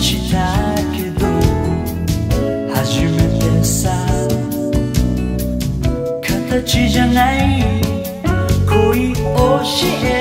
したけど初めてさ形じゃない恋教え